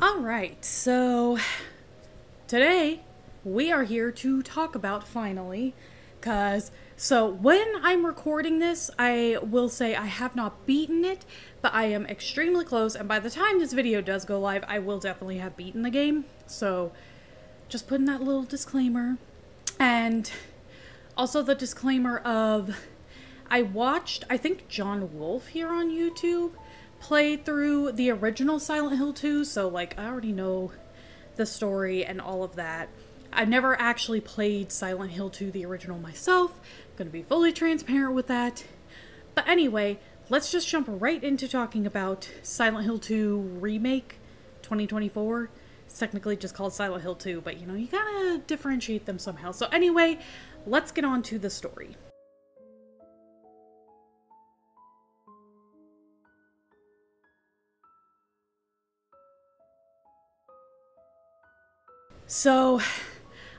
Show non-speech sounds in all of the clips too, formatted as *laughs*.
All right, so today we are here to talk about finally, because so when I'm recording this, I will say I have not beaten it, but I am extremely close, and by the time this video does go live, I will definitely have beaten the game. So just putting that little disclaimer. And also the disclaimer of I watched, I think John Wolfe here on YouTube played through the original Silent Hill 2, so like I already know the story and all of that. I've never actually played Silent Hill 2 the original myself. I'm going to be fully transparent with that. But anyway, let's just jump right into talking about Silent Hill 2 Remake 2024. It's technically just called Silent Hill 2, but you know, you gotta differentiate them somehow. So anyway, let's get on to the story. So,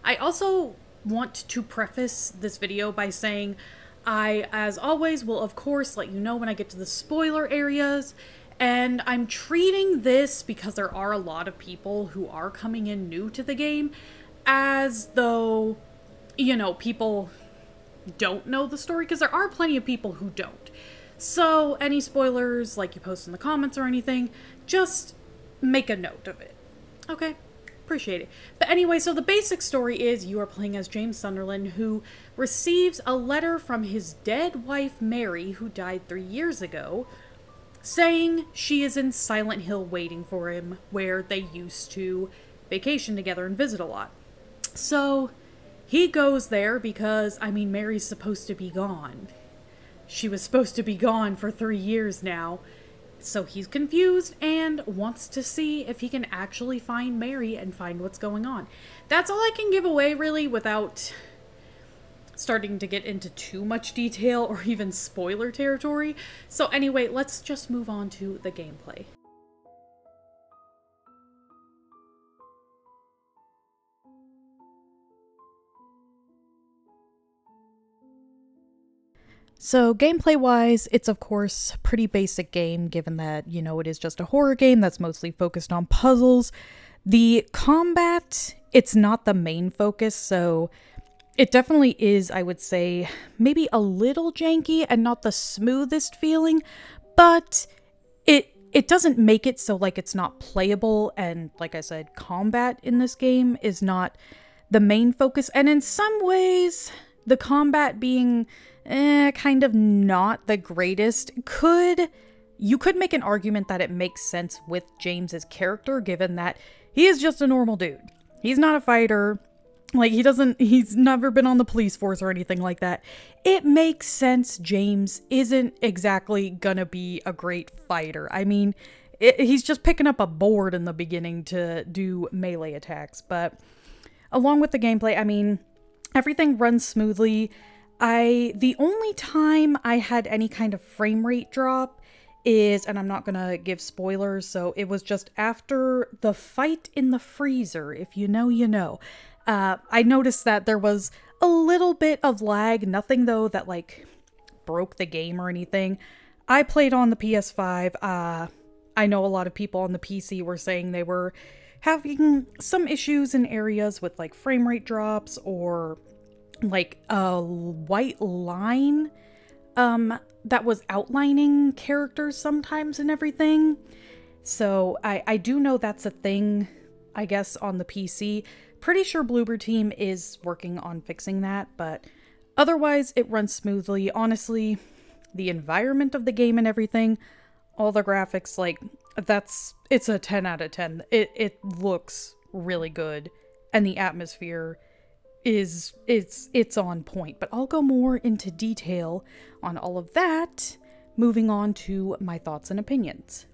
I also want to preface this video by saying I, as always, will of course let you know when I get to the spoiler areas. And I'm treating this, because there are a lot of people who are coming in new to the game, as though, you know, people don't know the story, because there are plenty of people who don't. So, any spoilers, like you post in the comments or anything, just make a note of it. Okay? Appreciate it. But anyway, so the basic story is you are playing as James Sunderland, who receives a letter from his dead wife, Mary, who died three years ago, saying she is in Silent Hill waiting for him, where they used to vacation together and visit a lot. So he goes there because, I mean, Mary's supposed to be gone. She was supposed to be gone for three years now, so he's confused and wants to see if he can actually find Mary and find what's going on. That's all I can give away, really, without starting to get into too much detail or *laughs* even spoiler territory. So, anyway, let's just move on to the gameplay. So, gameplay wise, it's of course pretty basic game given that, you know, it is just a horror game that's mostly focused on puzzles. The combat, it's not the main focus, so it definitely is, I would say, maybe a little janky and not the smoothest feeling, but it it doesn't make it so like it's not playable and like I said, combat in this game is not the main focus and in some ways the combat being eh, kind of not the greatest. Could you could make an argument that it makes sense with James's character given that he is just a normal dude. He's not a fighter. Like he doesn't he's never been on the police force or anything like that. It makes sense James isn't exactly gonna be a great fighter. I mean, it, he's just picking up a board in the beginning to do melee attacks, but along with the gameplay, I mean, everything runs smoothly. I the only time I had any kind of frame rate drop is and I'm not going to give spoilers, so it was just after the fight in the freezer. If you know, you know. Uh, I noticed that there was a little bit of lag, nothing though that like broke the game or anything. I played on the PS5. Uh, I know a lot of people on the PC were saying they were having some issues in areas with like frame rate drops or like a white line um that was outlining characters sometimes and everything. So I I do know that's a thing I guess on the PC. Pretty sure Bloober Team is working on fixing that, but otherwise it runs smoothly. Honestly, the environment of the game and everything, all the graphics like that's it's a 10 out of 10. It it looks really good and the atmosphere is it's it's on point, but I'll go more into detail on all of that moving on to my thoughts and opinions.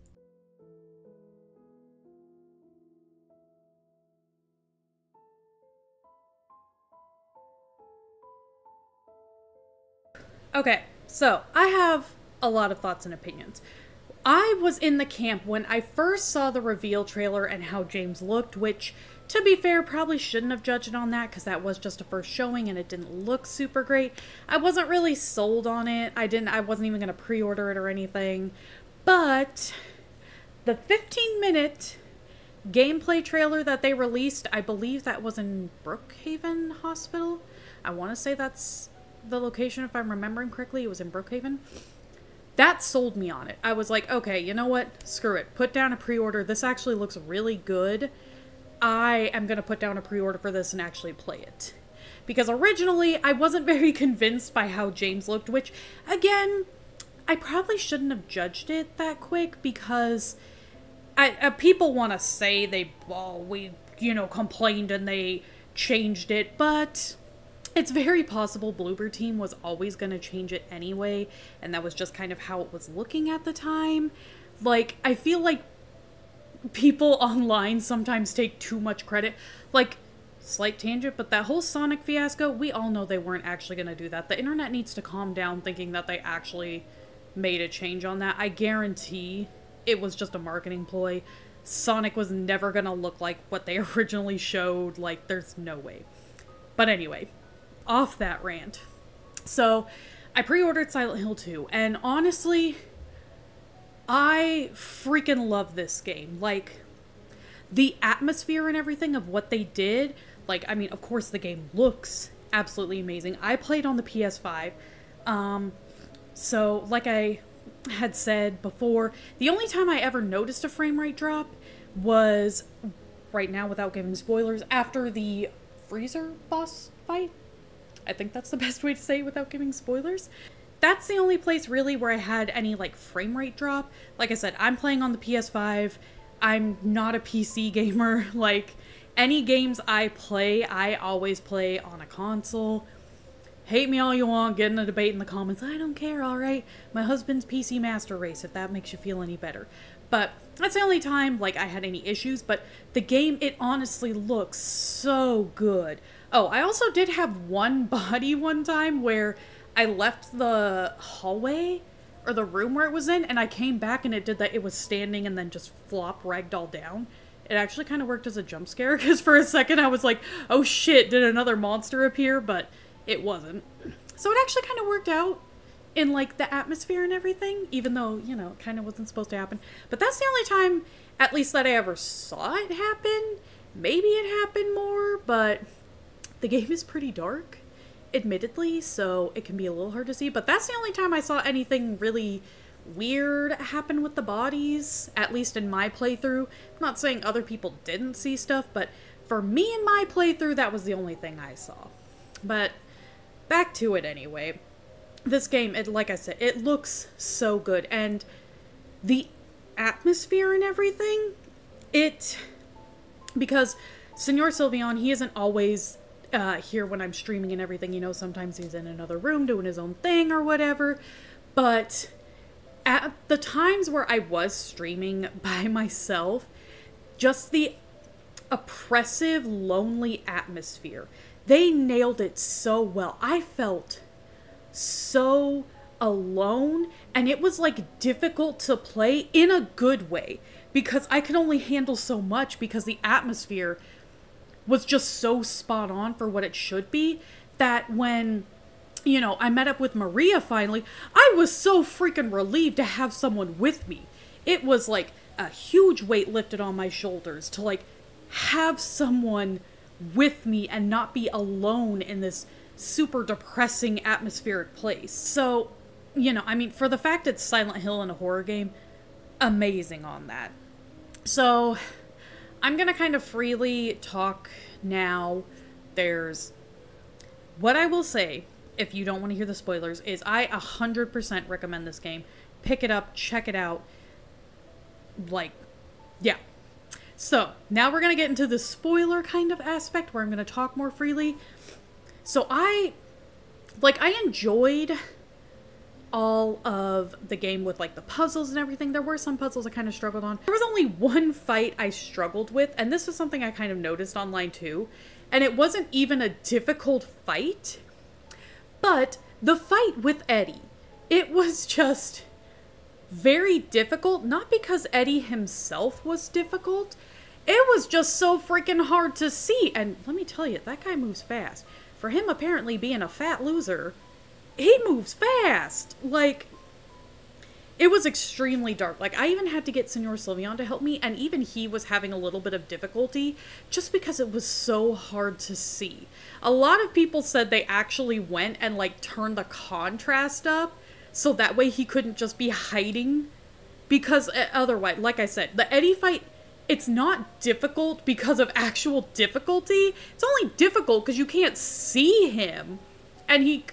Okay, so I have a lot of thoughts and opinions. I was in the camp when I first saw the reveal trailer and how James looked, which to be fair, probably shouldn't have judged it on that because that was just a first showing and it didn't look super great. I wasn't really sold on it. I didn't I wasn't even going to pre-order it or anything. But the 15 minute gameplay trailer that they released, I believe that was in Brookhaven Hospital. I want to say that's the location if I'm remembering correctly. It was in Brookhaven. That sold me on it. I was like, okay, you know what? Screw it. Put down a pre-order. This actually looks really good. I am going to put down a pre-order for this and actually play it. Because originally, I wasn't *laughs* very convinced by how James looked, which, again, I probably shouldn't have judged it that quick because I, uh, people want to say they, well, we, you know, complained and they changed it, but it's very possible Bloober Team was always going to change it anyway, and that was just kind of how it was looking at the time. Like, I feel like people *laughs* online sometimes take too much credit. Like, slight tangent, but that whole Sonic fiasco, we all know they weren't actually going to do that. The internet needs to calm down thinking that they actually made a change on that. I guarantee it was just a marketing ploy. Sonic was never going to look like what they *laughs* originally showed. Like, there's no way. But anyway, off that rant. So, I pre ordered Silent Hill 2, and honestly, I freaking love this game. Like, the atmosphere and everything of what they did, like, I mean, of course, the game looks absolutely amazing. I played on the PS5. Um, so, like I had said before, the only time I ever noticed a frame rate drop was right now, without giving spoilers, after the freezer boss fight. I think that's the *laughs* best way to say it without giving spoilers. That's the only place really where I had any like frame rate drop. Like I said, I'm playing on the PS5. I'm not a PC gamer. *laughs* Like any games I play, I always play on a console. Hate me all you want, get in a debate in the comments. I don't care, alright? My husband's PC Master Race, if that makes you feel any better. But that's the only time, like, I had any issues. But the game, it honestly looks so good. Oh, I also did have one *laughs* body one time where I left the hallway or the room where it was in, and I came back and it did that. It was standing and then just flop ragdoll down. It actually kind of worked as a jump scare *laughs* because for a second I was like, oh shit, did another monster appear? But it wasn't. So it actually kind of worked out in like the atmosphere and everything, even though, you know, it kind of wasn't supposed to happen. But that's the only time, at least that I ever saw it happen. Maybe it happened more, but the *laughs* game is pretty dark admittedly, so it can be a little hard to see. But that's the only time I saw anything really weird happen with the bodies, at least in my playthrough. I'm not saying other people didn't see stuff, but for me in my playthrough, that was the only thing I saw. But back to it anyway. This game, it, like I said, it looks so good, and the atmosphere and everything, it because Senor Sylveon, he isn't always uh, here when I'm streaming and everything. You know, sometimes he's in another room doing his own thing or whatever. But at the times where I was streaming *laughs* by myself, just the oppressive, lonely atmosphere, they nailed it so well. I felt so alone and it was like difficult to play in a good way because I could only handle so much because the atmosphere was just so spot on for what it should be that when you know, I met up with Maria finally, I was so freaking relieved to have someone with me. It was like a huge weight lifted on my shoulders to like have someone with me and not be alone in this super depressing atmospheric place. So, you know, I mean, for the fact it's Silent Hill in a horror game, amazing on that. So, I'm going to kind of freely talk now. There's what I will say if you don't want to hear the spoilers is I 100% recommend this game. Pick it up, check it out. Like yeah. So, now we're going to get into the spoiler kind of aspect where I'm going to talk more freely. So, I like I enjoyed all of the game with like the puzzles and everything. There were some puzzles I kind of struggled on. There was only one fight I struggled with, and this was something I kind of noticed online too. And it wasn't even a difficult fight, but the fight with Eddie, it was just very difficult. Not because Eddie himself was difficult, it was just so freaking hard to see. And let me tell you, that guy moves fast. For him apparently being a fat loser, he moves fast. Like, it was extremely dark. Like I even had to get Senor Sylveon to help me, and even he was having a little bit of difficulty just because it was so hard to see. A lot of people said they actually went and like turned the contrast up so that way he couldn't just be hiding because uh, otherwise, like I said, the Eddie fight it's not difficult because of actual difficulty. It's only difficult because you can't see him. And he,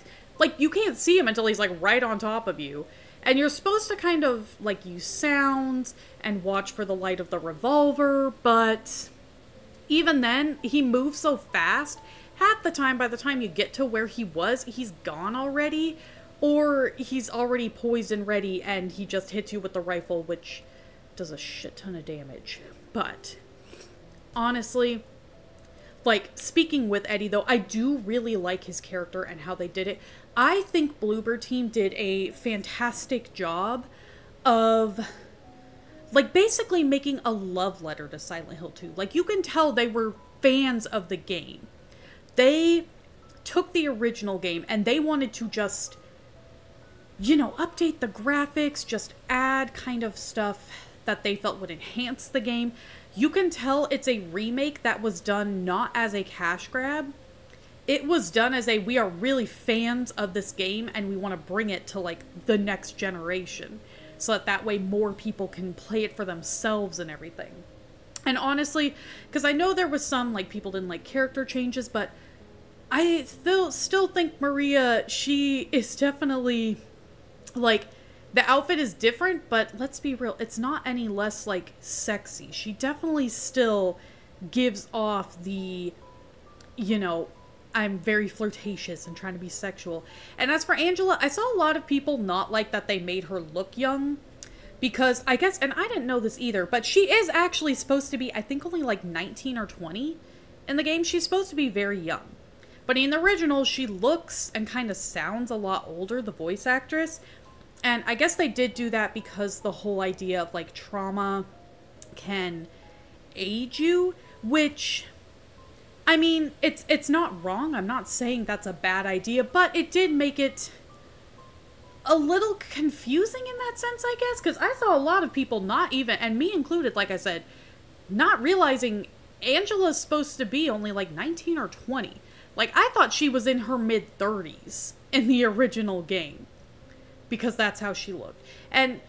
like, you can't see him until he's, like, right on top of you. And you're supposed to kind of, like, use sounds and watch for the light of the revolver, but even then, he moves so fast. Half the time, by the time you get to where he was, he's gone already. Or he's already poised and ready and he just hits you with the rifle, which does a shit ton of damage. But honestly, like speaking with Eddie though, I do really like his character and how they did it. I think Bloober Team did a fantastic job of like basically making a love letter to Silent Hill 2. Like you can tell they were fans of the game. They took the original game and they wanted to just you know, update the graphics, just add kind of stuff that they felt would enhance the game. You can tell it's a remake that was done not as a cash grab. It was done as a we are really fans of this game and we want to bring it to like the next generation so that that way more people can play it for themselves and everything. And honestly, because I know there was some like people didn't like character changes, but I still still think Maria she is definitely like the outfit is different, but let's be real, it's not any less like sexy. She definitely still gives off the, you know, I'm very flirtatious and trying to be sexual. And as for Angela, I saw a lot of people not like that they made her look young because I guess, and I didn't know this either, but she is actually supposed to be, I think, only like 19 or 20 in the game. She's supposed to be very young. But in the original, she looks and kind of sounds a lot older, the voice actress, and I guess they did do that because the whole idea of like trauma can age you, which I mean, it's it's not wrong. I'm not saying that's a bad idea, but it did make it a little confusing in that sense, I guess, cuz I saw a lot of people not even and me included, like I said, not realizing Angela's supposed to be only like 19 or 20. Like I thought she was in her mid 30s in the original game because that's how she looked. And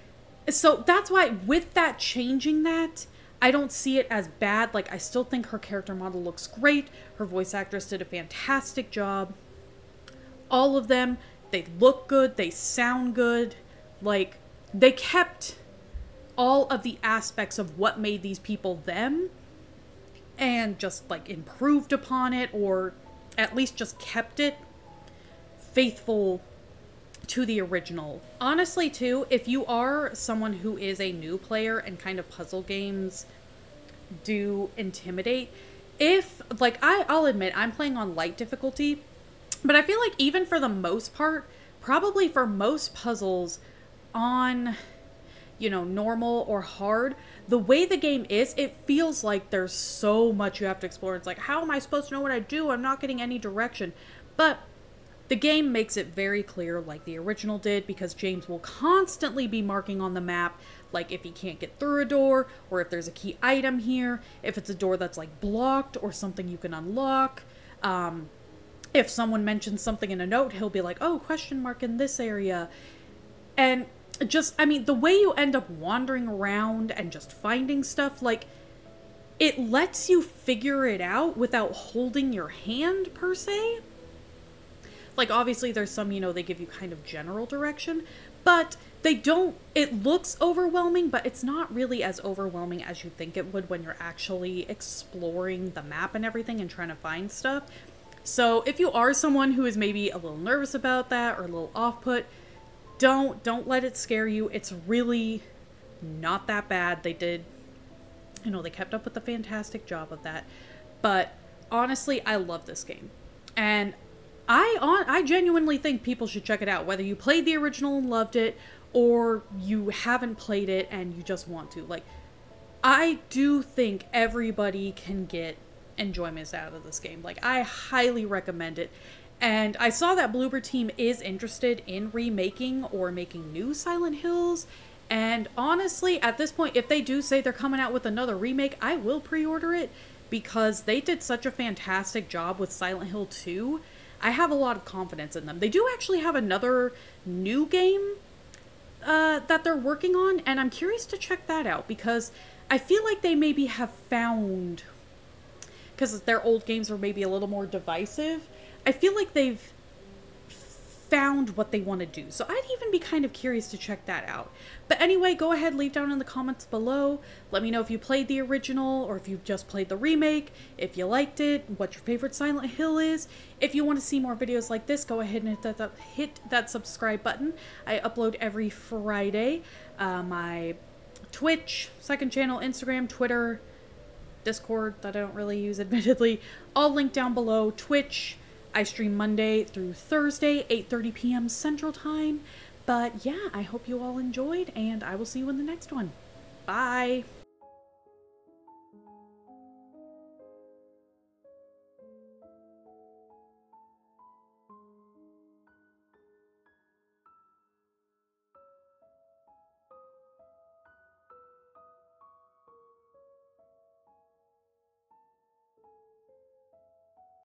so that's why with that changing that, I don't see it as bad. Like I still think her character model looks great. Her voice actress did a fantastic job. All of them, they look good, they sound good. Like they kept all of the aspects of what made these people them and just like improved upon it or at least just kept it faithful to the original. Honestly, too, if you are someone who is a new player and kind of puzzle games do intimidate, if, like, I, I'll admit, I'm playing on light difficulty, but I feel like even for the most part, probably for most puzzles on, you know, normal or hard, the way the game is, it feels like there's so much you have to explore. It's like, how am I supposed to know what I do? I'm not getting any direction. But the game makes it very clear, like the original did, because James will constantly be marking on the map, like if he can't get through a door, or if there's a key item here, if it's a door that's like blocked or something you can unlock. Um, if someone mentions something in a note, he'll be like, oh, question mark in this area. And just, I mean, the way you end up wandering around and just finding stuff, like, it lets you figure it out without holding your hand, per se like obviously there's some you know they give you kind of general direction but they don't it looks overwhelming but it's not really as overwhelming as you think it would when you're actually exploring the map and everything and trying to find stuff. So if you are someone who is maybe a little nervous about that or a little off put don't don't let it scare you. It's really not that bad. They did you know they kept up with a fantastic job of that. But honestly i love this game. And I on I genuinely think people should check it out whether you played the original and loved it or you haven't played it and you just want to. Like I do think everybody can get enjoyment out of this game. Like I highly recommend it. And I saw that Bloober Team is interested in remaking or making new Silent Hills. And honestly, at this point, if they do say they're coming out with another remake, I will pre order it because they did such a fantastic job with Silent Hill 2. I have a lot of confidence in them. They do actually have another new game uh, that they're working on, and I'm curious to check that out because I feel like they maybe have found, because their old games were maybe a little more divisive, I feel like they've found what they want to do. So I'd even be kind of curious to check that out. But anyway, go ahead, leave down in the comments below. Let me know if you played the original or if you've just played the remake, if you liked it, what your favorite Silent Hill is. If you want to see more videos like this, go ahead and hit that, hit that subscribe button. I upload every Friday. Uh, my Twitch, second channel, Instagram, Twitter, Discord that I don't really use admittedly, all linked down below. Twitch, I stream Monday through Thursday, 8:30 p.m. Central Time. But yeah, I hope you all enjoyed and I will see you in the next one. Bye.